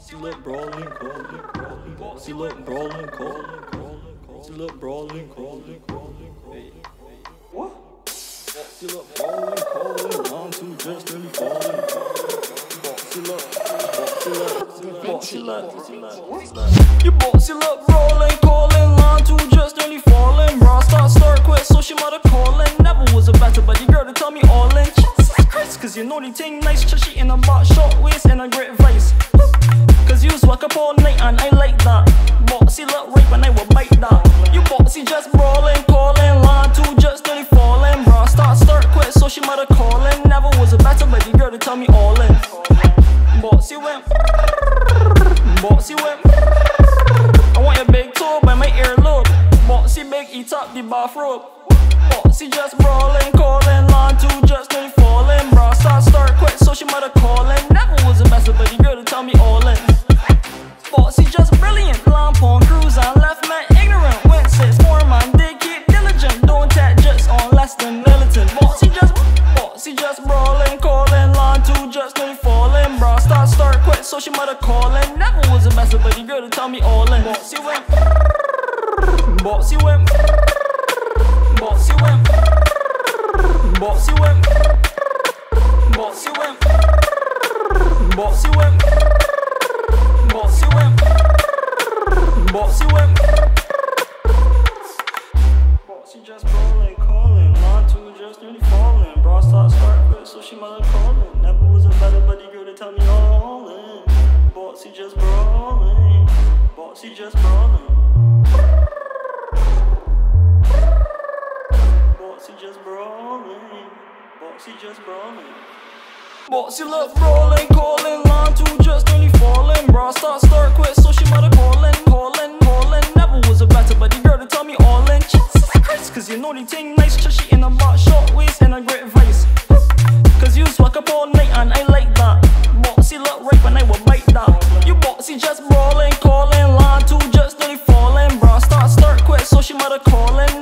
Bossy look brawling, crawling, crawling. Bossy look brawling, crawling, crawling. Bossy look brawling, crawling, crawling. Hey, what? Bossy look brawling, crawling. On to just really falling. Bossy look, bossy look, bossy look, brawling, calling. On to just really falling. Raw start, start, quit, so she mother calling. Never was a better, but you girl to tell me all in. Cause you know the thing nice, chushy in a box, short waist and a great face. Cause you swag up all night and I like that. Bossy look right when I will bite that. You bossy just brawling, calling, line two just nearly falling. Bro, start, start, quit, so she mother calling. Never was a better, the girl to tell me all in. Bossy went, bossy went. I want your big toe by my earlobe. Bossy big, eat up the bathrobe. Bossy just brawling, calling, line two just nearly falling. Bro, start, start, quit, so she mother calling. Never was a better, the girl to tell me all in. So she mother calling. Never was a better, but the girl to tell me all in. Bossy went, bossy went, bossy went, bossy went, bossy went, bossy went. Bossy wimp. Bossy wimp. Bossy just brawling, calling. Line two just nearly falling. Bra start, start, so she mother calling. she just brought them. Just brought boxy just brought Boxy But she love rolling, calling, line two just nearly falling. Bra start, start, quit, so she mother calling, calling, calling. Never was a better, but the girl to tell me all in. Jesus Christ, cause you know the thing nice, just she in a box. The calling